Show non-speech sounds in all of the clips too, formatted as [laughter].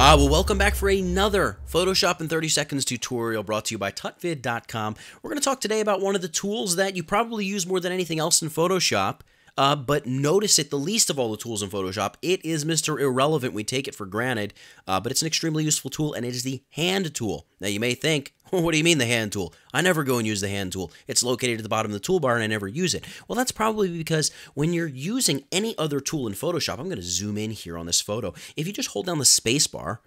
Uh, well, welcome back for another Photoshop in 30 Seconds tutorial brought to you by tutvid.com. We're going to talk today about one of the tools that you probably use more than anything else in Photoshop, uh, but notice it the least of all the tools in Photoshop. It is Mr. Irrelevant. We take it for granted, uh, but it's an extremely useful tool, and it is the hand tool. Now, you may think, [laughs] what do you mean the hand tool? I never go and use the hand tool. It's located at the bottom of the toolbar and I never use it. Well, that's probably because when you're using any other tool in Photoshop, I'm going to zoom in here on this photo. If you just hold down the spacebar,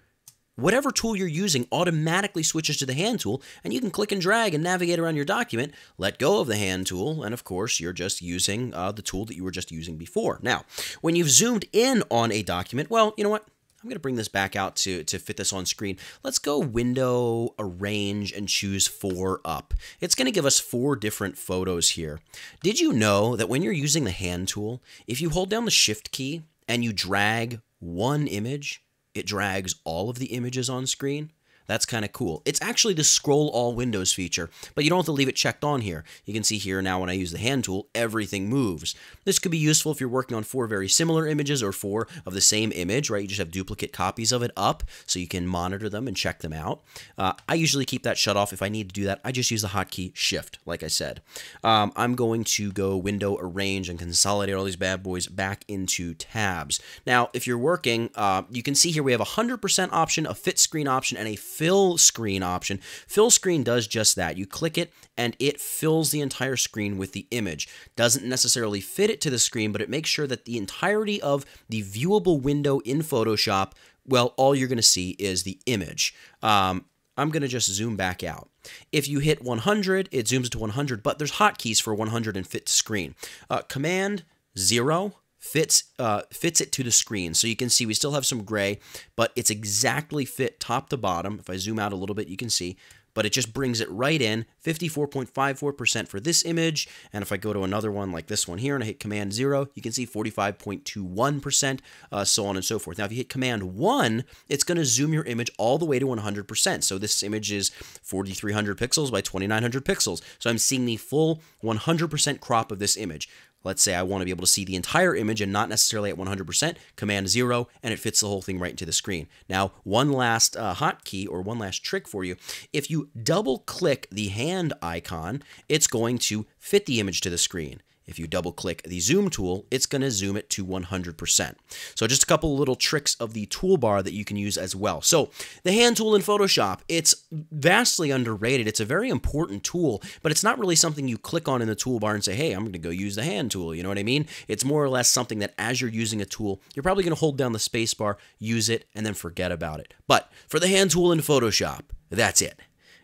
whatever tool you're using automatically switches to the hand tool and you can click and drag and navigate around your document let go of the hand tool and of course you're just using uh, the tool that you were just using before now when you've zoomed in on a document well you know what I'm going to bring this back out to, to fit this on screen. Let's go window, arrange, and choose four up. It's going to give us four different photos here. Did you know that when you're using the hand tool, if you hold down the shift key and you drag one image, it drags all of the images on screen. That's kind of cool. It's actually the scroll all windows feature, but you don't have to leave it checked on here. You can see here now when I use the hand tool, everything moves. This could be useful if you're working on four very similar images or four of the same image, right? You just have duplicate copies of it up so you can monitor them and check them out. Uh, I usually keep that shut off. If I need to do that, I just use the hotkey Shift, like I said. Um, I'm going to go Window, Arrange, and consolidate all these bad boys back into tabs. Now, if you're working, uh, you can see here we have a 100% option, a fit screen option, and a fill screen option. Fill screen does just that. You click it and it fills the entire screen with the image. Doesn't necessarily fit it to the screen, but it makes sure that the entirety of the viewable window in Photoshop, well, all you're going to see is the image. Um, I'm going to just zoom back out. If you hit 100, it zooms to 100, but there's hotkeys for 100 and fit to screen. Uh, command 0 fits uh, fits it to the screen. So you can see we still have some gray, but it's exactly fit top to bottom. If I zoom out a little bit, you can see but it just brings it right in 54.54% for this image. And if I go to another one like this one here and I hit Command 0, you can see 45.21%, uh, so on and so forth. Now, if you hit Command 1, it's going to zoom your image all the way to 100%. So this image is 4,300 pixels by 2,900 pixels. So I'm seeing the full 100% crop of this image. Let's say I want to be able to see the entire image and not necessarily at 100%, Command 0, and it fits the whole thing right into the screen. Now, one last uh, hotkey or one last trick for you. If you double click the hand icon, it's going to fit the image to the screen. If you double click the zoom tool, it's going to zoom it to 100%. So just a couple little tricks of the toolbar that you can use as well. So the hand tool in Photoshop, it's vastly underrated. It's a very important tool, but it's not really something you click on in the toolbar and say, hey, I'm going to go use the hand tool. You know what I mean? It's more or less something that as you're using a tool, you're probably going to hold down the spacebar, use it, and then forget about it. But for the hand tool in Photoshop, that's it.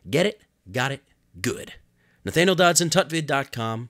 Get it? Got it? Good. Nathaniel Dodson, tutvid.com.